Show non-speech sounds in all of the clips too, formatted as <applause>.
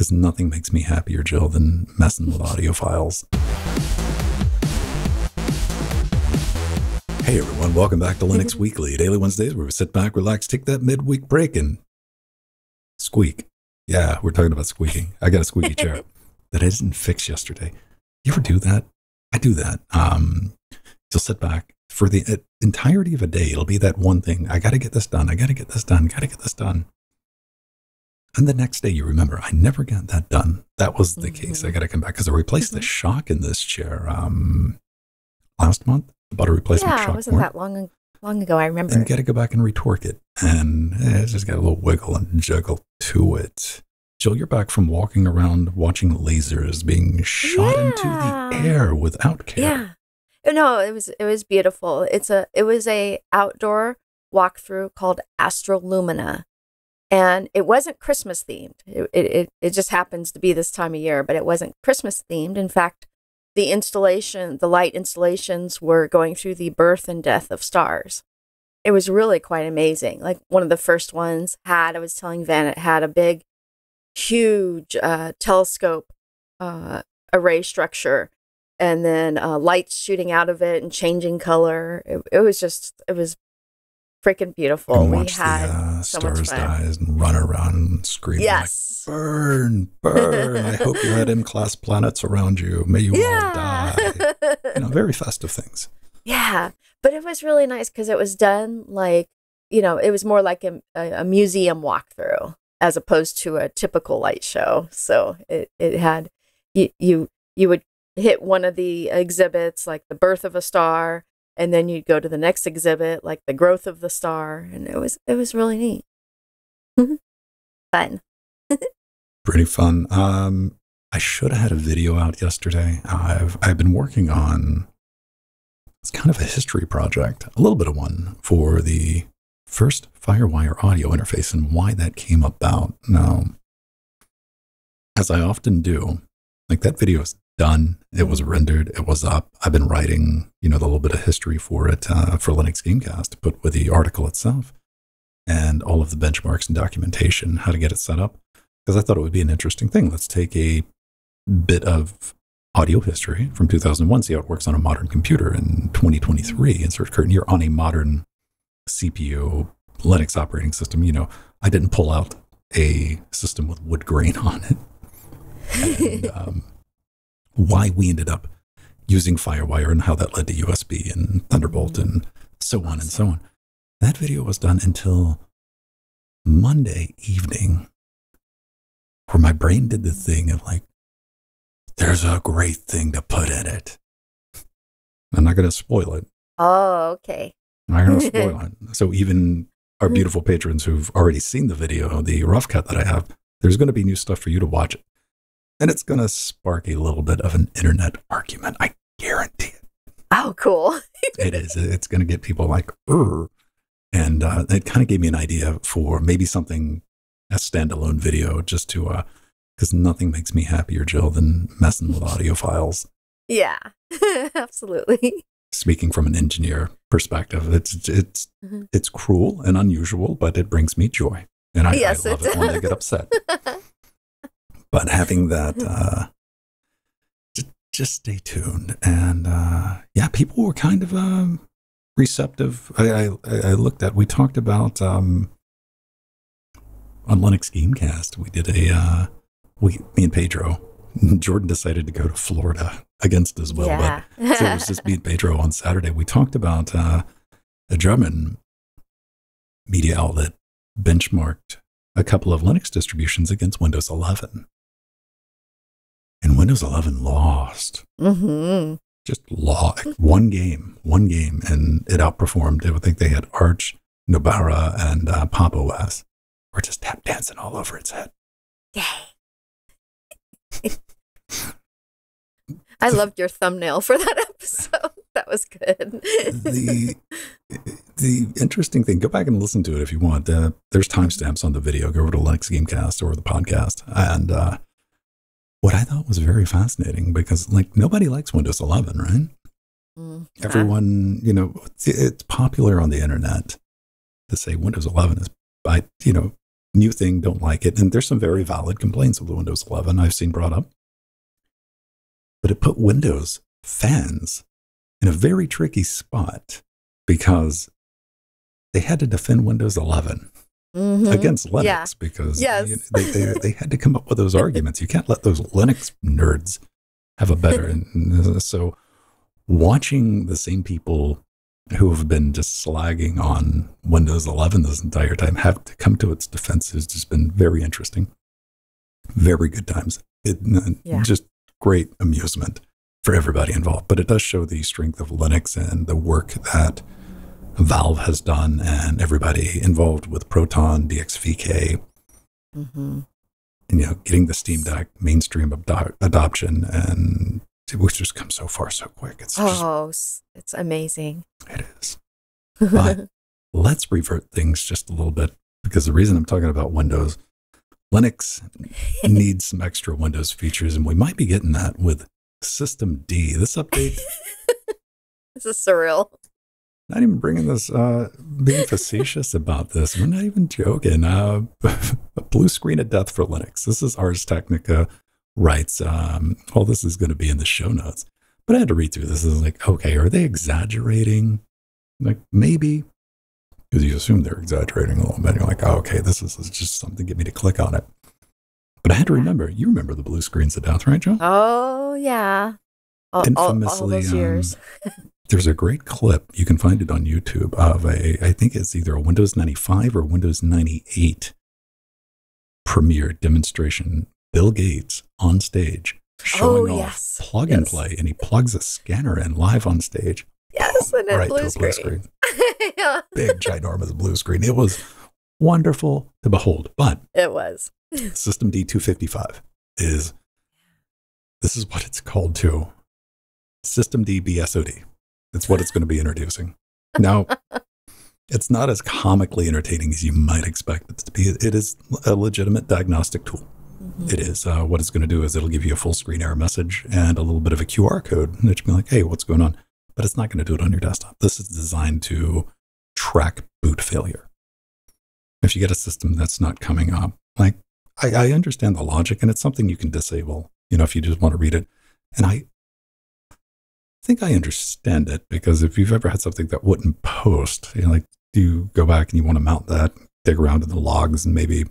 because nothing makes me happier, Jill, than messing with audio files. Hey everyone, welcome back to Linux Weekly, Daily Wednesdays where we sit back, relax, take that midweek break, and squeak. Yeah, we're talking about squeaking. I got a squeaky chair <laughs> that I didn't fix yesterday. You ever do that? I do that. Um, you'll sit back for the uh, entirety of a day. It'll be that one thing. I got to get this done. I got to get this done. Got to get this done. And the next day, you remember, I never got that done. That was the mm-hmm. case. I got to come back because I replaced mm-hmm. the shock in this chair um, last month. About a replacement yeah, shock. wasn't that long long ago? I remember. And got to go back and retorque it, and eh, it's just got a little wiggle and juggle to it. Jill, you're back from walking around watching lasers being shot yeah. into the air without care. Yeah. No, it was it was beautiful. It's a it was a outdoor walkthrough called Astra Lumina and it wasn't Christmas themed. It, it, it just happens to be this time of year, but it wasn't Christmas themed. In fact, the installation, the light installations were going through the birth and death of stars. It was really quite amazing. Like one of the first ones had, I was telling Van, it had a big, huge uh, telescope uh, array structure and then uh, lights shooting out of it and changing color. It, it was just, it was freaking beautiful. we had the, uh, so stars dies and run around and scream. Yes. Like, burn, burn. I hope you had M class planets around you. May you yeah. all die. you know, very festive things. <laughs> Yeah. But it was really nice because it was done like, you know, it was more like a, a, museum walkthrough as opposed to a typical light show. So it, it had, you, you, you would hit one of the exhibits like the birth of a star and then you'd go to the next exhibit like the growth of the star and it was it was really neat. Fun. <laughs> Pretty fun. Um i should have had a video out yesterday. I've i've been working on it's kind of a history project a little bit of one for the first firewire audio interface and why that came about. Now as i often do like that video is done. It was rendered. It was up. I've been writing, you know, the little bit of history for it uh, for Linux Gamecast but with the article itself and all of the benchmarks and documentation, how to get it set up. Because I thought it would be an interesting thing. Let's take a bit of audio history from 2001, see how it works on a modern computer in 2023. Insert curtain here on a modern CPU Linux operating system. You know, I didn't pull out a system with wood grain on it. <laughs> And, um, why we ended up using Firewire and how that led to USB and Thunderbolt and so on and so on. That video was done until Monday evening, where my brain did the thing of like, there's a great thing to put in it. I'm not going to spoil it. Oh, okay. I'm not going to spoil <laughs> it. So even our beautiful patrons who've already seen the video, the rough cut that I have, there's going to be new stuff for you to watch and it's going to spark a little bit of an internet argument. I guarantee it. Oh, cool. <laughs> it is. It's going to get people like, Ugh. and uh, it kind of gave me an idea for maybe something, a standalone video, just to, because uh, nothing makes me happier, Jill, than messing with audio files. Yeah, <laughs> absolutely. Speaking from an engineer perspective, it's it's mm-hmm. it's cruel and unusual, but it brings me joy, and I, yes, I love it, it when they get upset. <laughs> but having that, uh, just, just stay tuned. And uh, yeah, people were kind of um, receptive. I, I, I, looked at, we talked about um, on Linux Gamecast, we did a, uh, we, me and Pedro, <laughs> Jordan decided to go to Florida against his will Yeah. But so it was just me and Pedro on Saturday. We talked about uh, a German media outlet benchmarked a couple of Linux distributions against Windows 11 and Windows 11 lost. Mm-hmm. Just lost one game, one game, and it outperformed. I think they had Arch, Nobara, and uh, Pop OS. We're just tap dancing all over its head. Yay! <laughs> I loved your thumbnail for that episode. <laughs> That was good. the <laughs> the interesting thing, go back and listen to it if you want. Uh, there's timestamps on the video. Go over to Linux Gamecast or the podcast, and uh, what I thought was very fascinating because like nobody likes Windows 11, right? Mm, Everyone, you know, it's, it's, popular on the internet to say Windows 11 is, I, you know, new thing, don't like it. And there's some very valid complaints of the Windows 11 I've seen brought up. But it put Windows fans in a very tricky spot because they had to defend Windows 11 Mhm. against Linux Yeah. because Yes. you <laughs> know, they, they, they had to come up with those arguments. You can't let those Linux nerds have a better. <laughs> and so, watching the same people who have been just slagging on Windows 11 this entire time have to come to its defense has just been very interesting. Very good times. It Yeah. just great amusement for everybody involved. But it does show the strength of Linux and the work that Valve has done and everybody involved with Proton, DXVK, Mhm. you know, getting the Steam Deck mainstream ado- adoption and which just come so far so quick. It's just, Oh, s- it's amazing. it is. But <laughs> let's revert things just a little bit because the reason I'm talking about Windows, Linux <laughs> needs some extra Windows features, and we might be getting that with systemd. This update, <laughs> this is surreal. Not even bringing this, uh, being facetious about this. We're not even joking. Uh, a <laughs> blue screen of death for Linux. This is Ars Technica writes, um, all this is going to be in the show notes. But I had to read through this. Is like, okay, are they exaggerating? Like maybe because you assume they're exaggerating a little bit. You're like, oh, okay, this is, this is just something to get me to click on it. But I had to remember. You remember the blue screens of death, right, Joe? Oh yeah. All, all, all Infamously, those years. <laughs> There's a great clip. You can find it on YouTube of a, I think it's either a Windows 95 or Windows 98 premiere demonstration. Bill Gates on stage showing Oh, off yes. plug and play, and he plugs a scanner in live on stage. yes, and right a blue screen. screen. <laughs> yeah, Big, ginormous blue screen. It was wonderful to behold. But it was. <laughs> systemd 255 is this is what it's called too. systemd BSOD. That's what it's going to be introducing. Now, <laughs> it's not as comically entertaining as you might expect it to be. It is a legitimate diagnostic tool. Mhm. It is. Uh, what it's going to do is it'll give you a full screen error message and a little bit of a QR code that you be like, hey, what's going on? But it's not going to do it on your desktop. This is designed to track boot failure. If you get a system that's not coming up, like I, I understand the logic and it's something you can disable, you know, if you just want to read it. And I think I understand it because if you've ever had something that wouldn't post, you know, like you go back and you want to mount that, dig around in the logs and maybe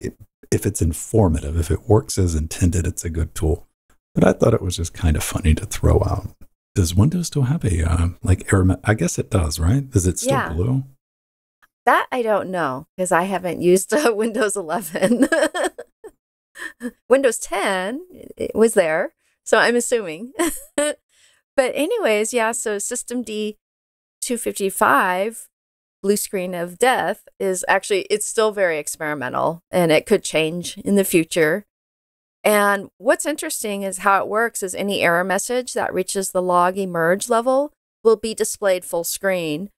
it, if it's informative, if it works as intended, it's a good tool. But I thought it was just kind of funny to throw out. Does Windows still have a uh, like error? me- I guess it does, right? Is it still Yeah. blue? That I don't know because I haven't used uh, <laughs> Windows 11. <laughs> Windows 10 it was there, so I'm assuming. <laughs> but anyways, yeah. So systemd 255 blue screen of death is actually it's still very experimental and it could change in the future. And what's interesting is how it works is any error message that reaches the log emerge level will be displayed full screen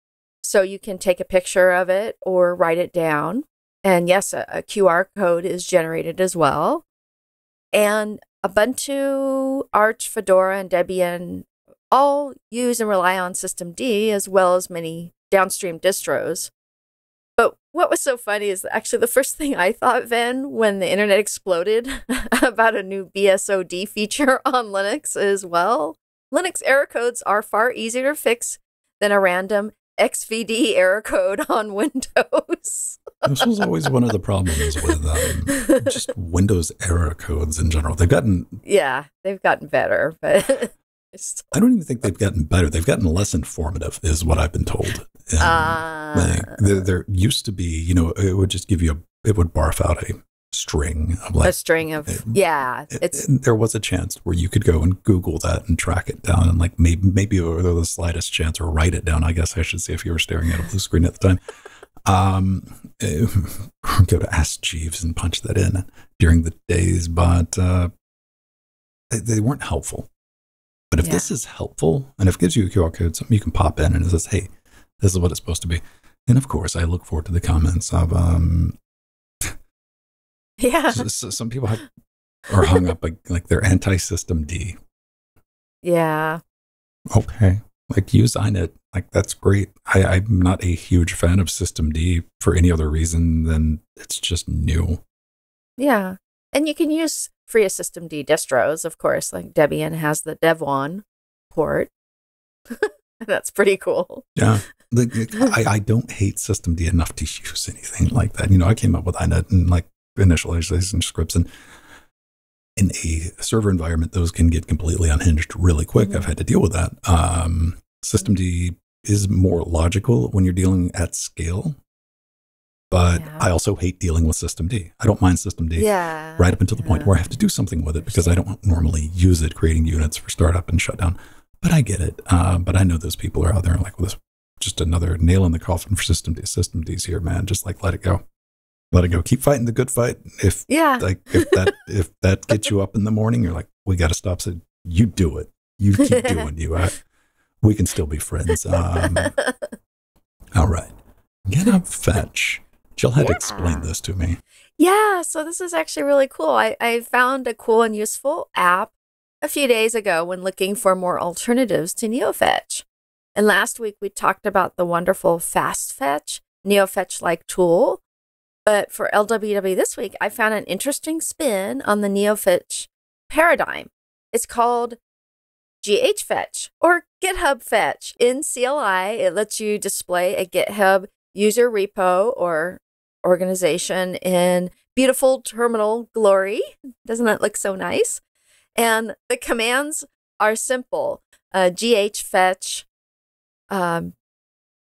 so you can take a picture of it or write it down. And yes, a, a QR code is generated as well. And Ubuntu, Arch, Fedora, and Debian all use and rely on systemd as well as many downstream distros. But what was so funny is actually the first <laughs> thing I thought, Ven, when the internet exploded <laughs> about a new BSOD feature <laughs> on Linux is well, Linux error codes are far easier to fix than a random XVD error code on Windows. This was always one of the problems with um, just Windows error codes in general. They've gotten, yeah, they've gotten better, but I don't even think they've gotten better. They've gotten less informative, is what I've been told. And, uh, like, there, there used to be, you know, it would just give you a, it would barf out a string of like a string of it- yeah, it's and there was a chance where you could go and Google that and track it down, and like maybe maybe there was the slightest chance, or write it down. I guess I should say if you were staring at a blue screen at the time. Um, eh, <laughs> go to Ask Jeeves and punch that in during the days, but uh, they, they weren't helpful. But if Yeah. this is helpful, and if it gives you a QR code, something you can pop in and it says, "Hey, this is what it's supposed to be," and of course, I look forward to the comments of um, <laughs> yeah, s- s- some people have, are hung up like, like they're anti-systemd. yeah, Okay, like use init Like that's great. I, I'm not a huge fan of systemd for any other reason than it's just new. Yeah. And you can use free systemd distros, of course, like Debian has the Devuan port. <laughs> That's pretty cool. Yeah. <laughs> I, I don't hate systemd enough to use anything like that. You know, I came up with init and like initialization scripts and in a server environment, those can get completely unhinged really quick. Mhm. I've had to deal with that. Um, systemd is more logical when you're dealing at scale, but Yeah. I also hate dealing with systemd. I don't mind systemd Yeah. right up until the point where I have to do something with it because I don't normally use it creating units for startup and shutdown. But I get it. Um, but I know those people are out there like, well, this is just another nail in the coffin for systemd. System D's here, man. Just like let it go. Let it go. Keep fighting the good fight. If Yeah. <laughs> like if that if that gets you up in the morning, you're like, we got to stop. So you do it. You keep doing you. I, we can still be friends. Um, <laughs> all right. up, Fetch. Jill had to explain this to me. Yeah, so this is actually really cool. I, I found a cool and useful app a few days ago when looking for more alternatives to NeoFetch. And last week we talked about the wonderful FastFetch, NeoFetch like tool. But for LWW this week, I found an interesting spin on the NeoFetch paradigm. It's called GH Fetch or GitHub Fetch. In CLI, it lets you display a GitHub user repo or organization in beautiful terminal glory. Doesn't that look so nice? And the commands are simple uh, gh fetch um,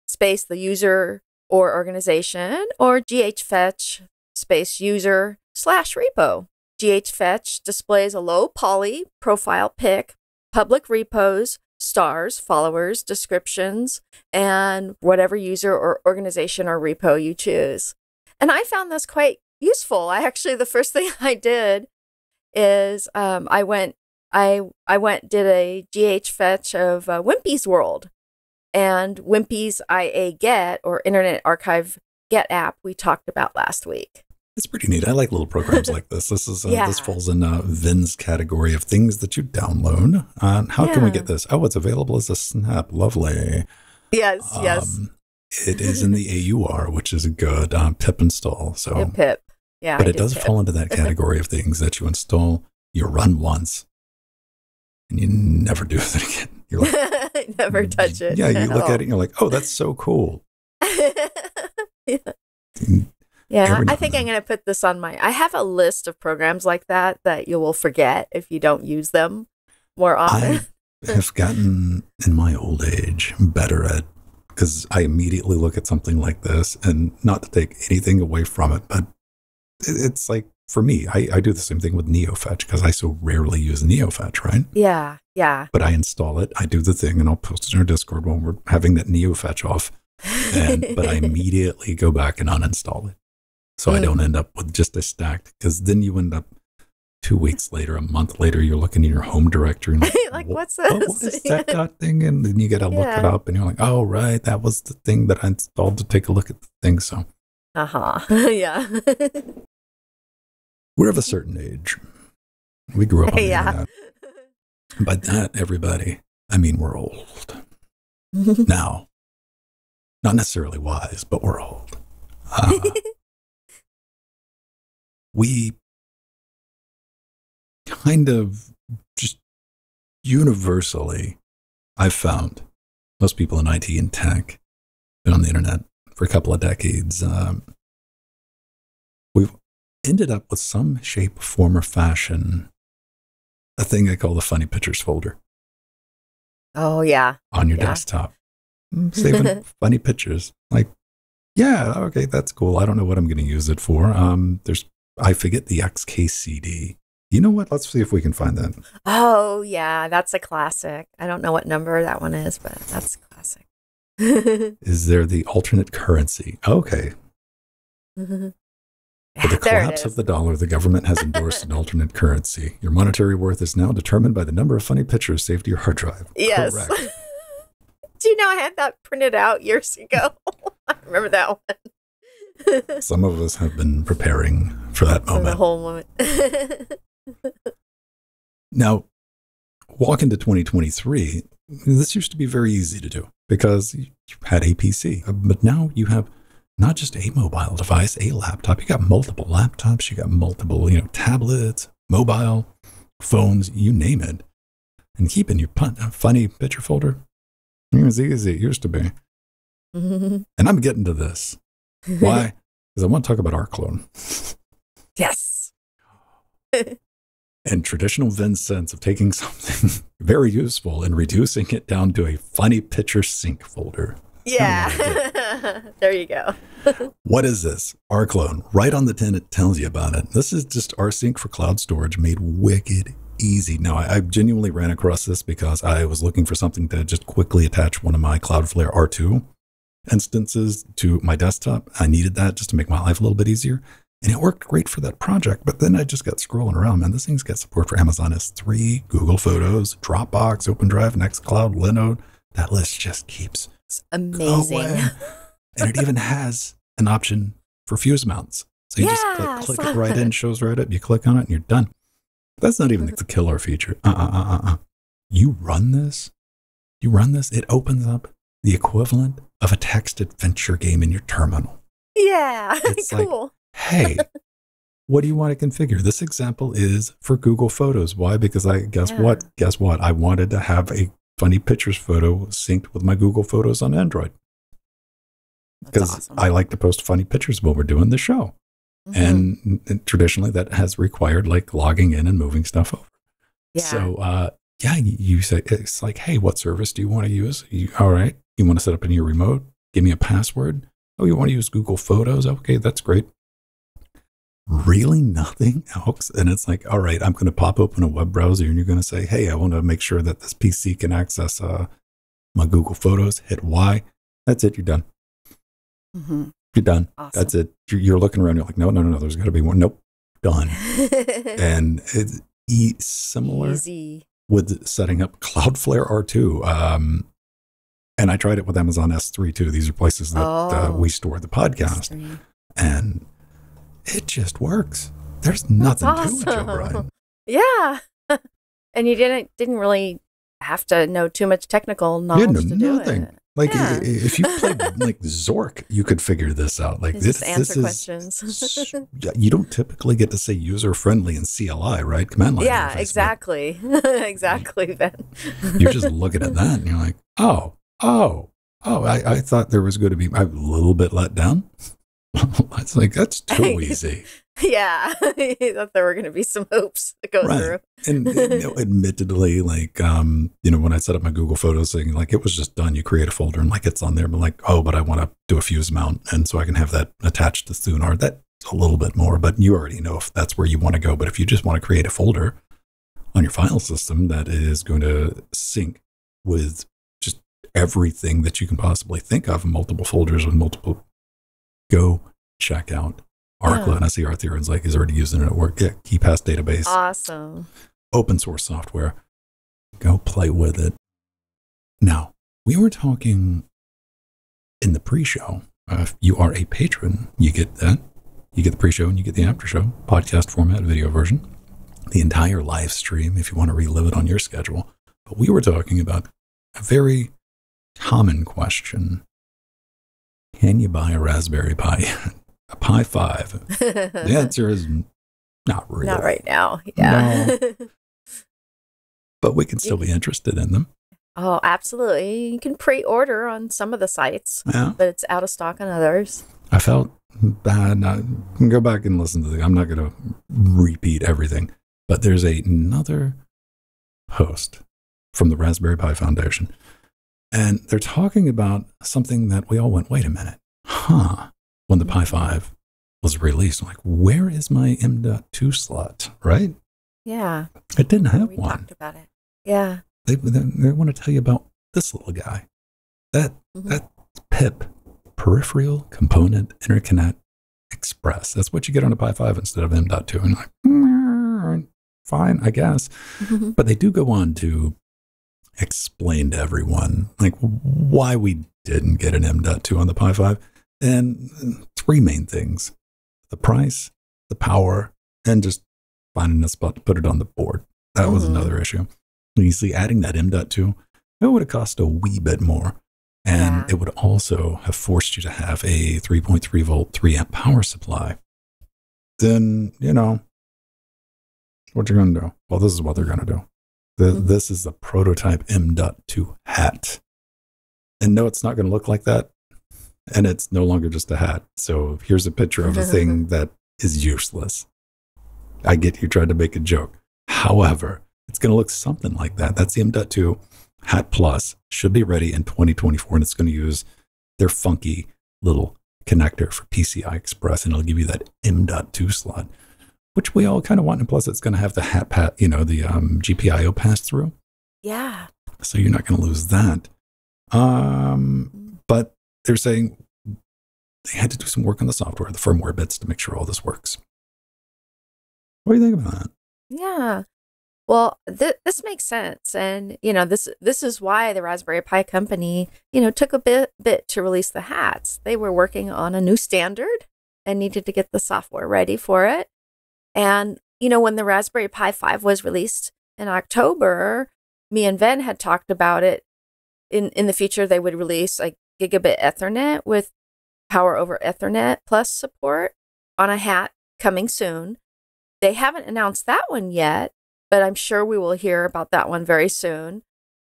space the user or organization, or gh fetch space user slash repo. GH fetch displays a low poly profile pic, public repos, stars, followers, descriptions, and whatever user or organization or repo you choose. And I found this quite useful. I actually, the first <laughs> thing I did is um, I went, I I went did a GH fetch of uh, Wimpy's World, and Wimpy's IA Get or Internet Archive Get app we talked about last week. It's pretty neat. I like little programs like this. This is <laughs> uh, this falls in uh, Vin's category of things that you download. Uh, how can we get this? Oh, it's available as a snap. Lovely. Yes, yes. It is in the AUR, which is a good um, pip install. So, Yeah, Pip. Yeah, but I it does Pip. fall into that <laughs> category of things that you install, you run once, and you never do <laughs> it again. You're like, <laughs> Never touch it. Yeah, you look all. at it and you're like, oh, that's so cool. yeah, Mm, yeah. I think I'm going to put this on my. I have a list of programs like that that you will forget if you don't use them more often. I have gotten in my old age better at because I immediately look at something like this and not to take anything away from it, but it's like for me, I, I do the same thing with NeoFetch because I so rarely use NeoFetch, right? yeah, yeah. But I install it, I do the thing, and I'll post it in our Discord when we're having that NeoFetch off. And but I <laughs> immediately go back and uninstall it, so I Mm. don't end up with just a stacked. Because then you end up two weeks later, a month later, you're looking in your home directory and <laughs> like, "Wha- what's what, this? what is that dot thing? And then you got to look it up, and you're like, oh right, that was the thing that I installed to take a look at the thing. So Uh huh. <laughs> yeah. <laughs> we're of a certain age. We grew up on Yeah. internet. By that, everybody, I mean we're old now. Not necessarily wise, but we're old. Uh, we kind of just universally, I've found most people in IT and tech been on the internet for a couple of decades. Um, we've ended up with some shape, form, or fashion a thing I call the funny pictures folder oh yeah. on your Yeah. desktop. Mm, Saving <laughs> funny pictures. Like, yeah, okay, that's cool. I don't know what I'm going to use it for. Um, there's, I forget the XKCD. You know what? Let's see if we can find that. Oh yeah, that's a classic. I don't know what number that one is, but that's a classic. <laughs> Is there the alternate currency? Okay. <laughs> With the there it collapse of the dollar, the government has endorsed an <laughs> alternate currency. Your monetary worth is now determined by the number of funny pictures saved to your hard drive. yes. Correct. Do you know I had that printed out years ago? I remember that one. Some of us have been preparing for that For the whole moment. Now, walk into 2023, this used to be very easy to do because you had a PC, uh, but now you have not just a mobile device, a laptop. You got multiple laptops, you got multiple, you know, tablets, mobile phones, you name it. And keeping your pun- uh, funny picture folder it was easy it used to be. <laughs> And I'm getting to this. Why? <laughs> Because I want to talk about Rclone <laughs> yes. And traditional Vin's sense of taking <laughs> something very useful and reducing it down to a funny picture sync folder. Yeah. <laughs> there you go. <laughs> What is this? Rclone. Right on the tin, it tells you about it. This is just rsync for cloud storage made wicked easy. Now, I, I genuinely ran across this because I was looking for something to just quickly attach one of my Cloudflare R2 instances to my desktop. I needed that just to make my life a little bit easier. And it worked great for that project. But then I just got scrolling around, man. This thing's got support for Amazon S3, Google Photos, Dropbox, OpenDrive, Nextcloud, Linode. That list just keeps It's amazing. going. <laughs> and it even has an option for fuse mounts. So you Yeah, just click, click it right that. in, shows right up. You click on it and you're done. That's not even the killer feature. Uh uh uh uh. uh. You run this, you run this, it opens up the equivalent of a text adventure game in your terminal. Yeah. <laughs> It's like- cool. Hey, what do you want to configure? This example is for Google Photos. Why? Because I guess Yeah. what? Guess what? I wanted to have a funny pictures photo synced with my Google Photos on Android because awesome. I like to post funny pictures while we're doing the show. Mhm. And, and traditionally, that has required like logging in and moving stuff over. yeah. So, uh, yeah, you, you say it's like, hey, what service do you want to use? You, all right, you want to set up in your remote? Give me a password. Oh, you want to use Google Photos? Okay, that's great. Really, nothing <laughs> else. And it's like, all right, I'm going to pop open a web browser, and you're going to say, hey, I want to make sure that this PC can access uh, my Google Photos. Hit Y. That's it. You're done. Mhm. You're done. Awesome. That's it. You're, you're looking around. You're like, no, no, no, no. There's got to be one. Nope. Done. <laughs> and it's e- similar Easy. with setting up Cloudflare R2. Um, and I tried it with Amazon S3 too. These are places that uh, Oh. we store the podcast, and it just works. There's nothing to it, Joe awesome. <laughs> Yeah. <laughs> and you didn't didn't really have to know too much technical knowledge know to do nothing. it. Like Yeah. if you played <laughs> like Zork, you could figure this out. Like this, just answer this questions. is yeah, you don't typically get to say user friendly in CLI, right? Command line. yeah, interface, exactly. exactly, Ben. You're just looking at that and you're like, oh, oh, oh. I, I thought there was going to be a little bit let down. <laughs> it's like that's too easy. <laughs> yeah. <laughs> I thought there were going to be some hoops to go Right. through. And you know, admittedly, like um, you know, when I set up my Google Photos thing, like it was just done. You create a folder and like it's on there, but like, oh, but I want to do a fuse mount, and so I can have that attached to Thunar. That's a little bit more, but you already know if that's where you want to go. But if you just want to create a folder on your file system that is going to sync with just everything that you can possibly think of, multiple folders with multiple, go check out Rclone. Yeah. And I see Arthurion's like he's already using it at work. Yeah, KeePass database Awesome. open source software. Go play with it. Now, we were talking in the pre show. Uh, if you are a patron, you get that. You get the pre show and you get the after show, podcast format, video version, the entire live stream if you want to relive it on your schedule. But we were talking about a very common question Can you buy a Raspberry Pi? <laughs> a Pi 5? <laughs> The answer is not really. Not right now. Yeah. <laughs> But we can still be interested in them. oh, absolutely. You can pre-order on some of the sites, Yeah. but it's out of stock on others. I felt bad. I can go back and listen to the. I'm not going to repeat everything, but there's a, another post from the Raspberry Pi Foundation, and they're talking about something that we all went, wait a minute, huh? When the Pi 5 was released, I'm like, where is my M.2 slot? Right? Yeah. It didn't have we one. talked about it. Yeah. They, they, they want to tell you about this little guy. That Mhm. that PIP, Peripheral Component Interconnect Express. That's what you get on a Pi 5 instead of M.2. And like, "Mm, fine, I guess. But they do go on to explain to everyone like why we didn't get an M.2 on the Pi 5. And three main things the price, the power, and just finding a spot to put it on the board. That was Mhm. another issue. You see, adding that M.2 it would have cost a wee bit more. And Yeah. it would also have forced you to have a 3.3 volt, 3 amp power supply. Then, you know, what you're going to do? Well, this is what they're going to do. The, Mhm. This is the prototype M.2 hat. And no, it's not going to look like that. And it's no longer just a hat. So here's a picture of a thing that is useless. I get you tried to make a joke. However, it's going to look something like that. That's the M.2 Hat Plus. Should be ready in 2024, and it's going to use their funky little connector for PCI Express, and it'll give you that M.2 slot, which we all kind of want. And plus, it's going to have the hat pat, you know, the um, GPIO pass through, Yeah. so you're not going to lose that. Um, but they're saying they had to do some work on the software, the firmware bits, to make sure all this works. What do you think about that? Yeah. Well, th- this makes sense, and you know this this is why the Raspberry Pi company you know took a bit bit to release the hats. They were working on a new standard and needed to get the software ready for it. And you know when the Raspberry Pi Five was released in October, me and Ven had talked about it. In in the future, they would release like gigabit Ethernet with power over Ethernet plus support on a hat coming soon. They haven't announced that one yet, but I'm sure we will hear about that one very soon.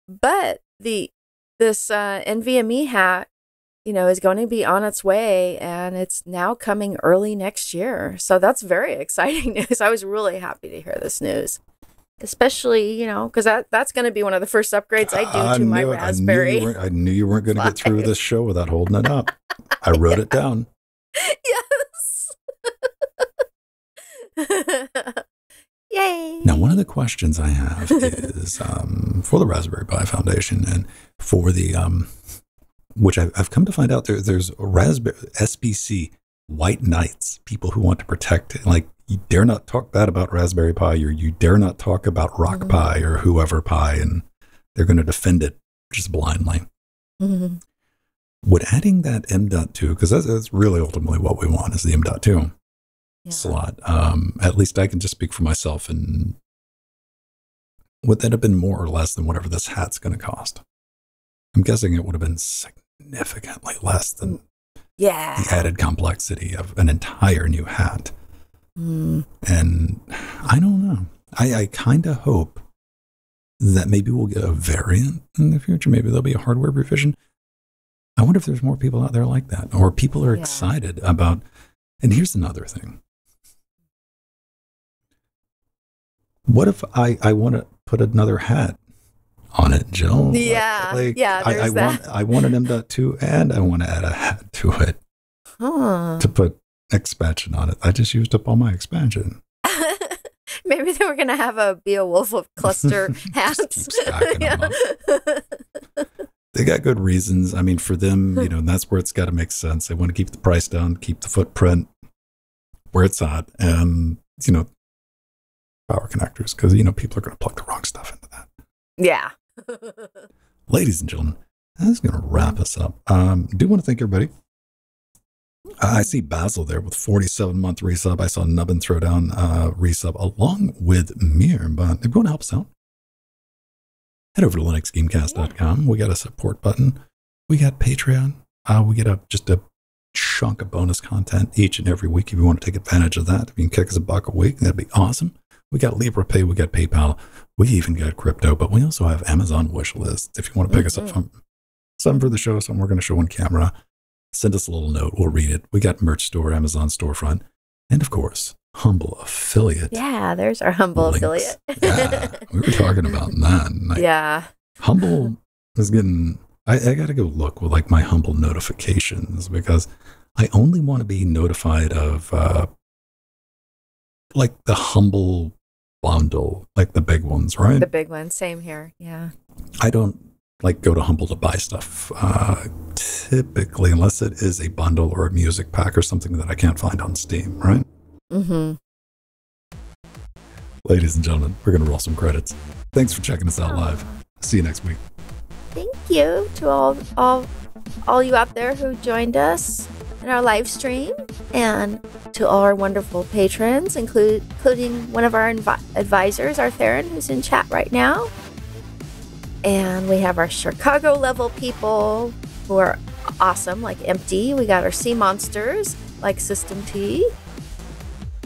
But the this uh, NVMe hat, you know, is going to be on its way, and it's now coming early next year. So that's very <laughs> exciting news. I was really happy to hear this news, especially you know because that that's going to be one of the first upgrades I do to my knew it. Raspberry. I knew you weren't, I knew you weren't going to get through this <laughs> show without holding it up. I wrote it down. <laughs> yes. Yay. Now, one of the questions I have is um, for the Raspberry Pi Foundation and for the, um, which I've, I've come to find out there, there's Raspberry SBC White Knights, people who want to protect, it. like, you dare not talk bad about Raspberry Pi or you dare not talk about Rock Mhm. Pi or whoever Pi, and they're going to defend it just blindly. Mhm. Would adding that M.2, because that's, that's really ultimately what we want is the M.2 Yeah. slot. Um, at least I can just speak for myself. And would that have been more or less than whatever this hat's going to cost? I'm guessing it would have been significantly less than Yeah. the added complexity of an entire new hat. Mm. And I don't know. I, I kind of hope that maybe we'll get a variant in the future. Maybe there'll be a hardware revision. I wonder if there's more people out there like that, or people are Yeah. excited about. And here's another thing. What if I, I want to put another hat on it, Jill? Like- Yeah, yeah, I, I want. I want an M.2 and I want to add a hat to it Huh. to put expansion on it. I just used up all my expansion. <laughs> Maybe they were going to have a Beowulf of cluster <laughs> hats. 'em <laughs> they got good reasons. I mean, for them, you hmm. know, and that's where it's got to make sense. They want to keep the price down, keep the footprint where it's at, and you know, power connectors because you know people are going to plug the wrong stuff into that. yeah. <laughs> Ladies and gentlemen, that's going to wrap us up. Um, do want to thank everybody. I see Basil there with 47 month resub. I saw Nubbin throw down uh, resub along with Mir. But if you want to help us out, head over to linuxgamecast.com. We got a support button. We got Patreon. Uh, we get a just a chunk of bonus content each and every week. If you want to take advantage of that, if you can kick us a buck a week, that'd be awesome. We got Liberapay, we got PayPal, we even got crypto, but we also have Amazon wish lists. If you want to pick us up Mhm. from something for the show, something we're going to show on camera, send us a little note. We'll read it. We got merch store, Amazon storefront, and of course, humble affiliate. Yeah, there's our humble links. affiliate. yeah, we were <laughs> talking about that. yeah. Humble is getting. I, I got to go look with like my humble notifications because I only want to be notified of uh, like the humble bundle, like the big ones, right? The big ones. Same here. Yeah. I don't like go to Humble to buy stuff uh, typically, unless it is a bundle or a music pack or something that I can't find on Steam, right? Mm-hmm. Ladies and gentlemen, we're going to roll some credits. Thanks for checking us out live. See you next week. Thank you to all all all you out there who joined us in our live stream, and to all our wonderful patrons, include, including one of our invi- advisors, our Theron, who's in chat right now. And we have our Chicago level people who are awesome, like Empty. We got our Sea Monsters, like System T.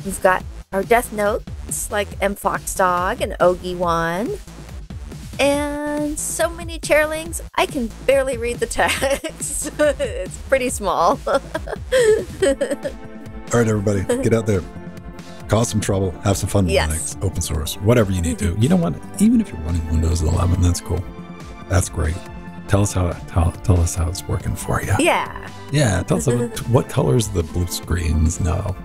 We've got our Death Notes, like M Fox Dog and Ogie One. And so many chairlings, I can barely read the text. <laughs> it's pretty small. <laughs> All right, everybody, get out there. Cause some trouble, have some fun with Yes. Linux, open source, whatever you need to. You know what? Even if you're running Windows 11, that's cool. That's great. Tell us how tell, tell us how it's working for you. yeah. Yeah, tell us what, <laughs> what colors the blue screens. No,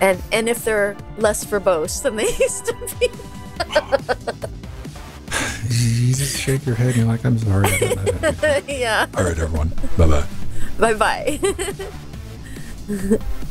And and if they're less verbose than they used to be. You just shake your head and you're like, I'm sorry. I don't know how to do it." yeah. All right, everyone. Bye bye. Bye bye. <laughs>